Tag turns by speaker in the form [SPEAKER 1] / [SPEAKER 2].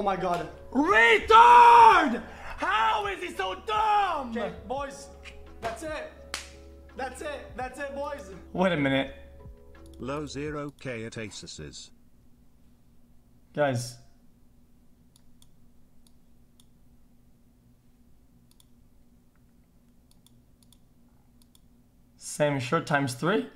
[SPEAKER 1] Oh my god.
[SPEAKER 2] Retard! How is he so dumb?
[SPEAKER 1] Okay, boys. That's it. That's it. That's it, boys.
[SPEAKER 2] Wait a minute.
[SPEAKER 3] Low 0k at Asus's.
[SPEAKER 2] Guys. Same shirt times three?